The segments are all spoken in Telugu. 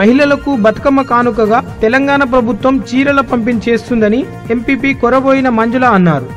మహిళలకు బతుకమ్మ కానుకగా తెలంగాణ ప్రభుత్వం చీరల పంపిణీ చేస్తుందని ఎంపీపీ కొరబోయిన మంజుల అన్నారు.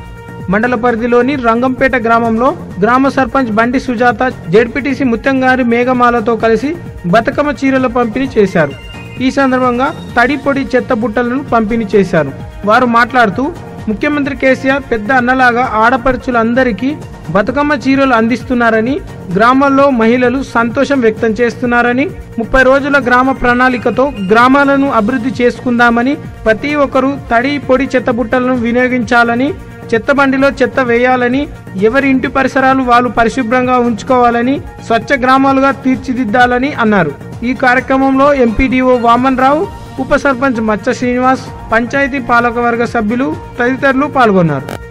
మండల పరిధిలోని రంగంపేట గ్రామంలో గ్రామ సర్పంచ్ బండి సుజాత జెడ్పీటీసీ ముత్తంగారి మేఘమాలతో కలిసి బతుకమ్మ చీరల పంపిణీ చేశారు. ఈ సందర్భంగా తడి పొడి చెత్త బుట్టలను పంపిణీ చేశారు. వారు మాట్లాడుతూ ముఖ్యమంత్రి కేసీఆర్ పెద్ద అన్నలాగా ఆడపడుచులందరికీ బతుకమ్మ చీరలు అందిస్తున్నారని గ్రామాల్లో మహిళలు సంతోషం వ్యక్తం చేస్తున్నారని ముప్పై రోజుల గ్రామ ప్రణాళికతో గ్రామాలను అభివృద్ధి చేసుకుందామని ప్రతి ఒక్కరూ తడి పొడి చెత్త బుట్టలను వినియోగించాలని చెత్త బండిలో చెత్త వేయాలని ఎవరి ఇంటి పరిసరాలు వాళ్ళు పరిశుభ్రంగా ఉంచుకోవాలని స్వచ్ఛ గ్రామాలుగా తీర్చిదిద్దాలని అన్నారు. ఈ కార్యక్రమంలో ఎంపీడీఓ వామన్ రావు ఉప సర్పంచ్ మచ్చ శ్రీనివాస్ పంచాయతీ పాలకవర్గ సభ్యులు తదితరులు పాల్గొన్నారు.